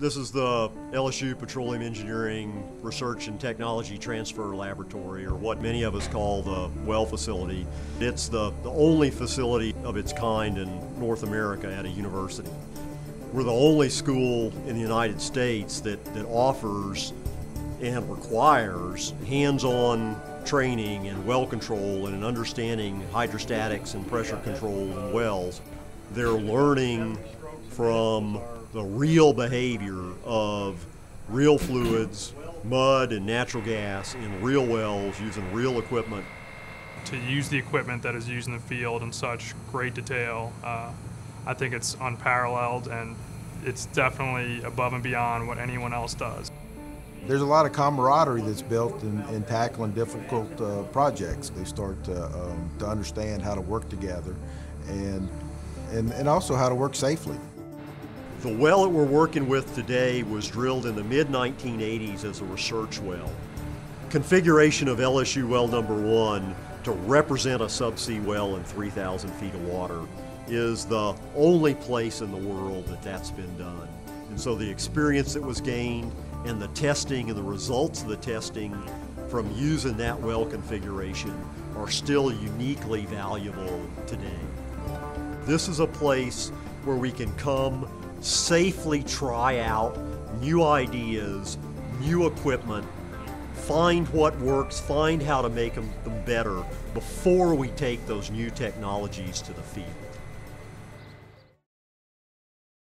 This is the LSU Petroleum Engineering Research and Technology Transfer Laboratory, or what many of us call the well facility. It's the, the only facility of its kind in North America at a university. We're the only school in the United States that, that offers and requires hands-on training in well control and in understanding hydrostatics and pressure control in wells. They're learning from the real behavior of real fluids, mud and natural gas in real wells using real equipment. To use the equipment that is used in the field in such great detail, uh, I think it's unparalleled and it's definitely above and beyond what anyone else does. There's a lot of camaraderie that's built in, in tackling difficult uh, projects. They start to, um, to understand how to work together and, and, and also how to work safely. The well that we're working with today was drilled in the mid 1980s as a research well. Configuration of LSU well number one to represent a subsea well in 3,000 feet of water is the only place in the world that that's been done. And so the experience that was gained and the testing and the results of the testing from using that well configuration are still uniquely valuable today. This is a place where we can come safely try out new ideas, new equipment, find what works, find how to make them, them better before we take those new technologies to the field.